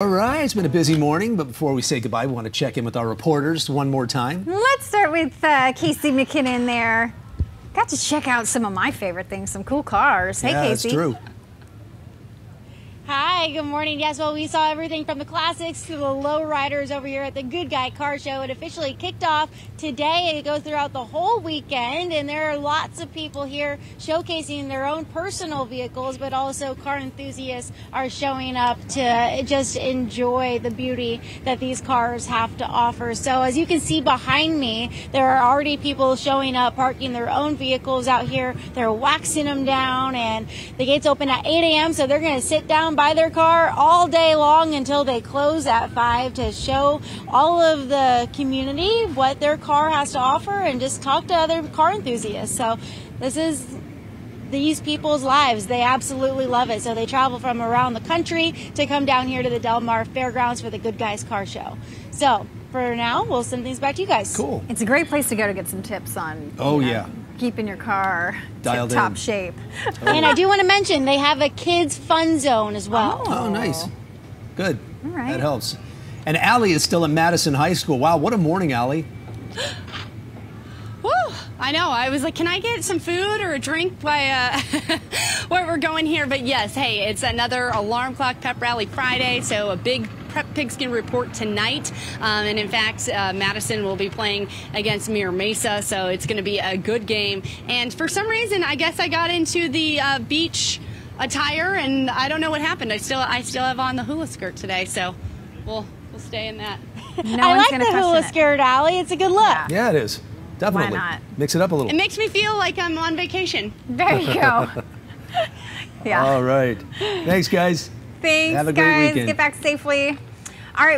All right, it's been a busy morning, but before we say goodbye, we want to check in with our reporters one more time. Let's start with uh, Casey McKinnon there. Got to check out some of my favorite things, some cool cars. Hey, yeah, Casey. that's true. Hi, good morning. Yes, well, we saw everything from the classics to the low riders over here at the Good Guy Car Show. It officially kicked off today. It goes throughout the whole weekend, and there are lots of people here showcasing their own personal vehicles, but also car enthusiasts are showing up to just enjoy the beauty that these cars have to offer. So, as you can see behind me, there are already people showing up, parking their own vehicles out here. They're waxing them down, and the gates open at 8 a.m., so they're going to sit down by their car all day long until they close at 5 to show all of the community what their car has to offer and just talk to other car enthusiasts. So this is these people's lives. They absolutely love it. So they travel from around the country to come down here to the Del Mar Fairgrounds for the Good Guys Car Show. So for now, we'll send things back to you guys. Cool. It's a great place to go to get some tips on. Oh, you know, yeah. Keeping your car Dialed top in. shape. And I do want to mention they have a kids fun zone as well. Oh, nice. Good. All right. That helps. And Allie is still at Madison High School. Wow, what a morning, Allie. Woo! I know. I was like, can I get some food or a drink by uh, where we're going here? But yes, hey, it's another alarm clock pep rally Friday, so a big prep pigskin report tonight. Um, and in fact, uh, Madison will be playing against Mira Mesa, so it's going to be a good game. And for some reason, I guess I got into the uh, beach attire, and I don't know what happened. I still, I still have on the hula skirt today, so we'll we'll stay in that. No I like the hula skirt, Allie. It's a good look. Yeah. Yeah, it is. Definitely. Why not? Mix it up a little. It makes me feel like I'm on vacation. There you go. yeah. All right. Thanks, guys. Thanks, Have a great guys. weekend. Get back safely. All right.